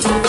Thank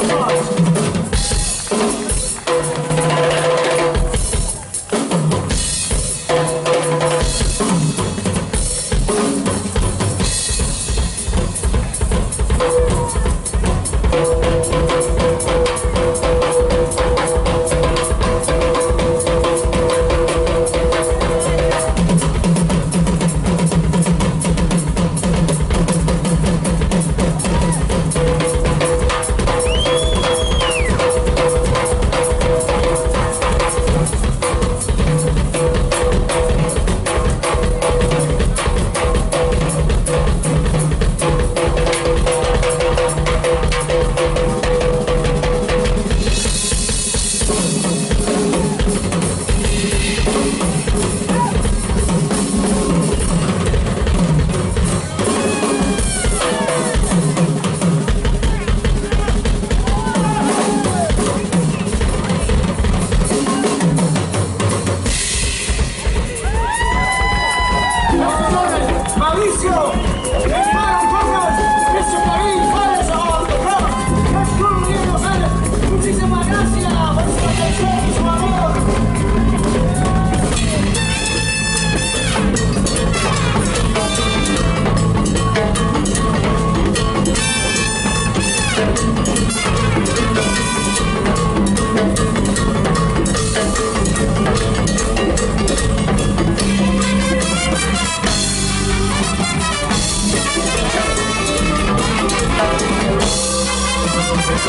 10 floors Mauricio!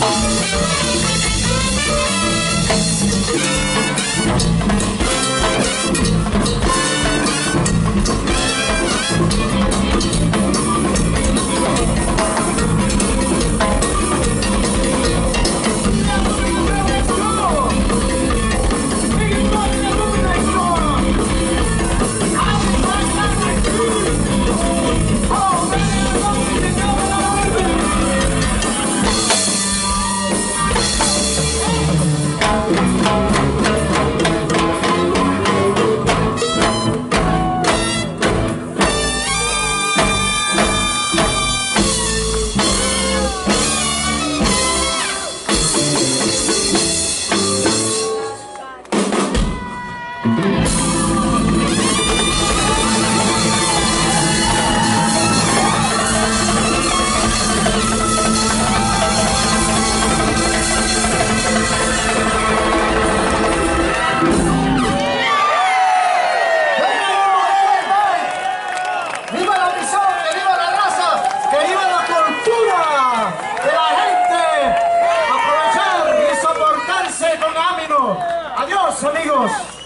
なななななな! Adiós, amigos.